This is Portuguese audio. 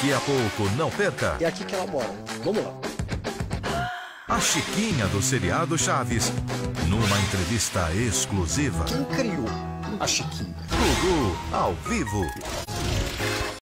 Daqui a pouco, não perca. É aqui que ela mora. Vamos lá. A Chiquinha do seriado Chaves, numa entrevista exclusiva. Quem criou a Chiquinha? Gugu, ao vivo.